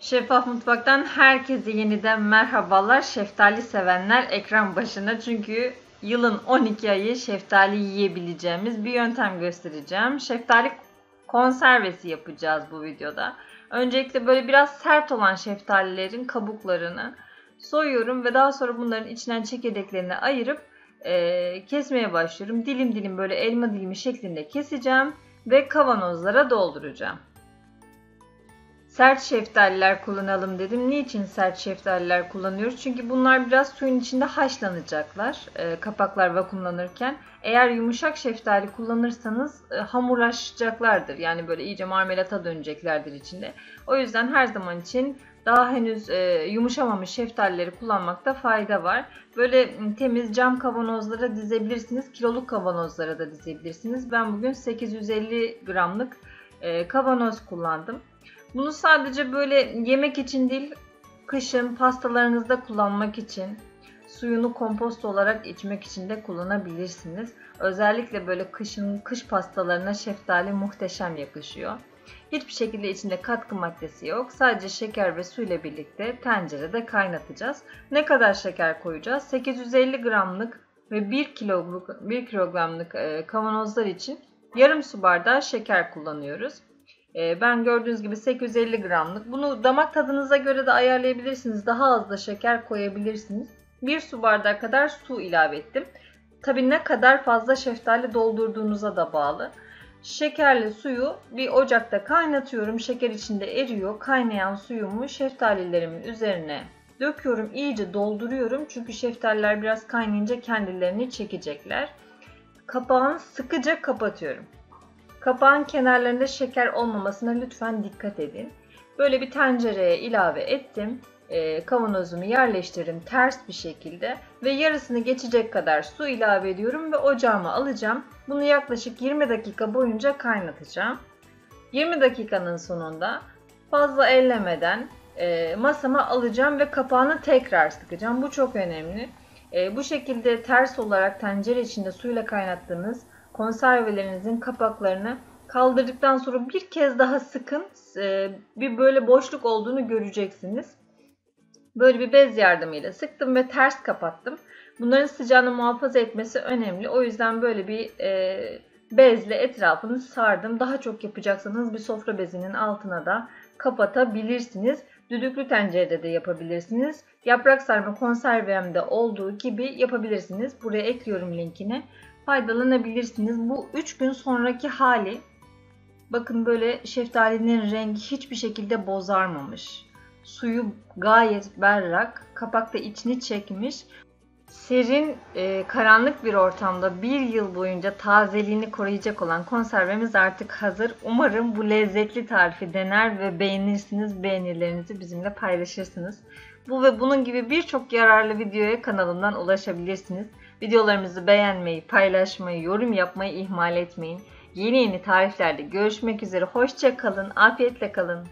Şeffaf Mutfak'tan herkese yeniden merhabalar. Şeftali sevenler ekran başına çünkü yılın 12 ayı şeftali yiyebileceğimiz bir yöntem göstereceğim. Şeftali konservesi yapacağız bu videoda. Öncelikle böyle biraz sert olan şeftalilerin kabuklarını soyuyorum ve daha sonra bunların içinden çekirdeklerini ayırıp e, kesmeye başlıyorum. Dilim dilim böyle elma dilimi şeklinde keseceğim ve kavanozlara dolduracağım. Sert şeftaliler kullanalım dedim. Niçin sert şeftaliler kullanıyoruz? Çünkü bunlar biraz suyun içinde haşlanacaklar. E, kapaklar vakumlanırken. Eğer yumuşak şeftali kullanırsanız e, hamurlaşacaklardır. Yani böyle iyice marmelata döneceklerdir içinde. O yüzden her zaman için daha henüz e, yumuşamamış şeftalileri kullanmakta fayda var. Böyle temiz cam kavanozlara dizebilirsiniz. Kiloluk kavanozlara da dizebilirsiniz. Ben bugün 850 gramlık e, kavanoz kullandım. Bunu sadece böyle yemek için değil, kışın pastalarınızda kullanmak için, suyunu kompost olarak içmek için de kullanabilirsiniz. Özellikle böyle kışın kış pastalarına şeftali muhteşem yakışıyor. Hiçbir şekilde içinde katkı maddesi yok. Sadece şeker ve su ile birlikte tencerede kaynatacağız. Ne kadar şeker koyacağız? 850 gramlık ve 1 kilogramlık 1 kilogramlık kavanozlar için yarım su bardağı şeker kullanıyoruz. Ee, ben gördüğünüz gibi 850 gramlık. Bunu damak tadınıza göre de ayarlayabilirsiniz. Daha az da şeker koyabilirsiniz. 1 su bardağı kadar su ilave ettim. Tabi ne kadar fazla şeftali doldurduğunuza da bağlı. Şekerli suyu bir ocakta kaynatıyorum. Şeker içinde eriyor. Kaynayan suyumu şeftalilerimin üzerine döküyorum. İyice dolduruyorum. Çünkü şeftaliler biraz kaynayınca kendilerini çekecekler. Kapağını sıkıca kapatıyorum. Kapağın kenarlarında şeker olmamasına lütfen dikkat edin. Böyle bir tencereye ilave ettim. E, kavanozumu yerleştirdim ters bir şekilde ve yarısını geçecek kadar su ilave ediyorum ve ocağıma alacağım. Bunu yaklaşık 20 dakika boyunca kaynatacağım. 20 dakikanın sonunda fazla ellemeden e, masama alacağım ve kapağını tekrar sıkacağım. Bu çok önemli. E, bu şekilde ters olarak tencere içinde suyla kaynattığınız konservelerinizin kapaklarını kaldırdıktan sonra bir kez daha sıkın. Ee, bir böyle boşluk olduğunu göreceksiniz. Böyle bir bez yardımıyla sıktım ve ters kapattım. Bunların sıcağını muhafaza etmesi önemli. O yüzden böyle bir e, bezle etrafını sardım. Daha çok yapacaksanız bir sofra bezinin altına da kapatabilirsiniz. Düdüklü tencerede de yapabilirsiniz. Yaprak sarma konservemde olduğu gibi yapabilirsiniz. Buraya ekliyorum linkini faydalanabilirsiniz. Bu 3 gün sonraki hali bakın böyle şeftalinin rengi hiçbir şekilde bozarmamış. Suyu gayet berrak. Kapakta içini çekmiş. Serin, e, karanlık bir ortamda bir yıl boyunca tazeliğini koruyacak olan konservemiz artık hazır. Umarım bu lezzetli tarifi dener ve beğenirsiniz. Beğenilerinizi bizimle paylaşırsınız. Bu ve bunun gibi birçok yararlı videoya kanalımdan ulaşabilirsiniz. Videolarımızı beğenmeyi, paylaşmayı, yorum yapmayı ihmal etmeyin. Yeni yeni tariflerde görüşmek üzere. Hoşça kalın, afiyetle kalın.